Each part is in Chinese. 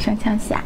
上向下。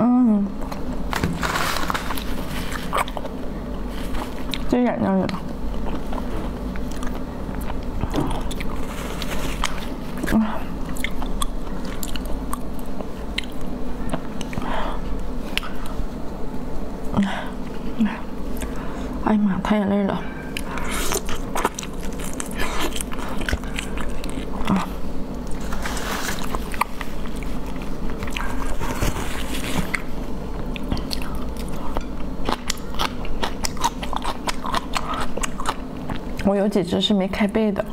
嗯。这眼睛里了。哎呀妈，太眼泪了。我有几只是没开背的。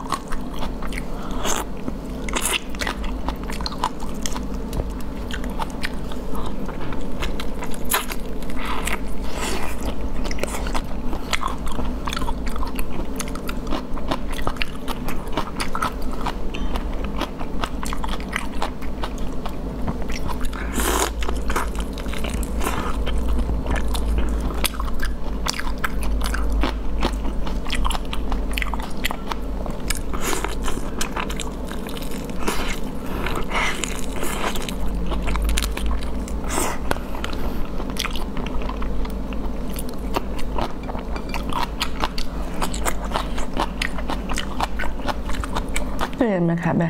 这也没开背。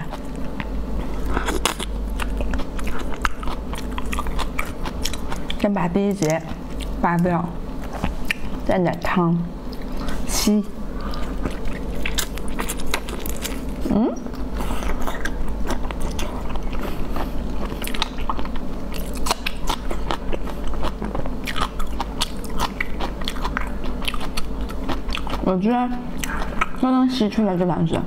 先把第一节扒掉，蘸点汤，吸。嗯，我居然都能吸出来这两只。